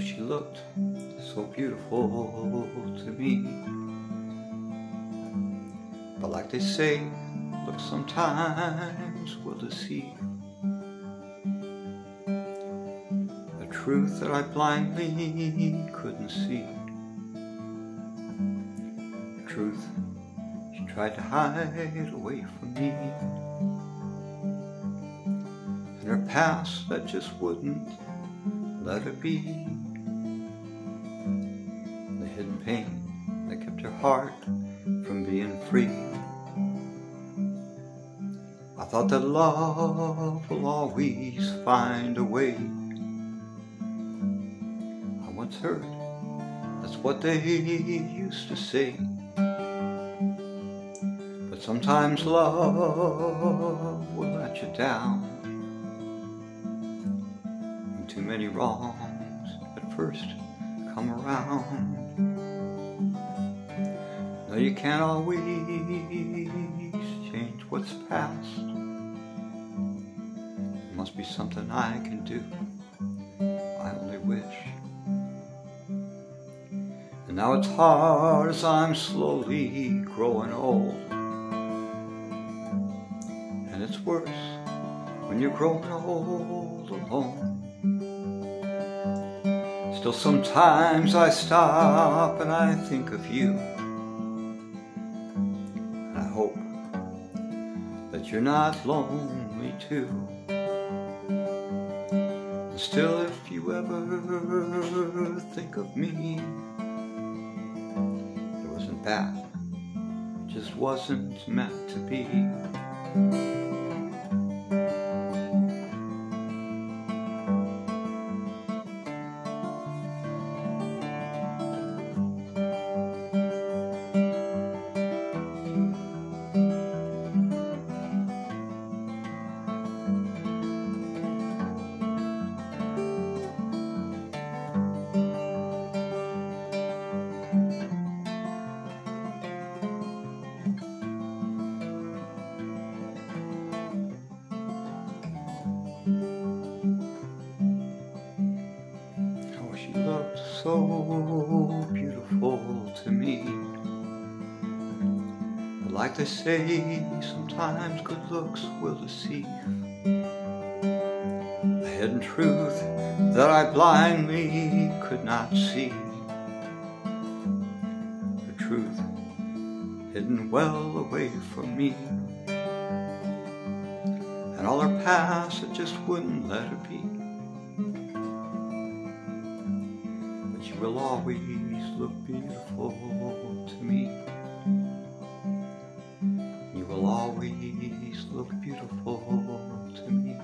Oh, looked so beautiful to me. But like they say, look sometimes will deceive. The truth that I blindly couldn't see. The truth she tried to hide away from me. And her past that just wouldn't let her be. Pain that kept her heart from being free. I thought that love will always find a way. I once heard that's what they used to say. But sometimes love will let you down. When too many wrongs at first come around. You can't always change what's past. There must be something I can do. I only wish. And now it's hard as I'm slowly growing old. And it's worse when you're growing old alone. Still sometimes I stop and I think of you. Hope that you're not lonely too. Still if you ever think of me, it wasn't bad, it just wasn't meant to be. She looked so beautiful to me. But like they say, sometimes good looks will deceive. A hidden truth that I blindly could not see. The truth hidden well away from me. And all her past, it just wouldn't let her be. You will always look beautiful to me. You will always look beautiful to me.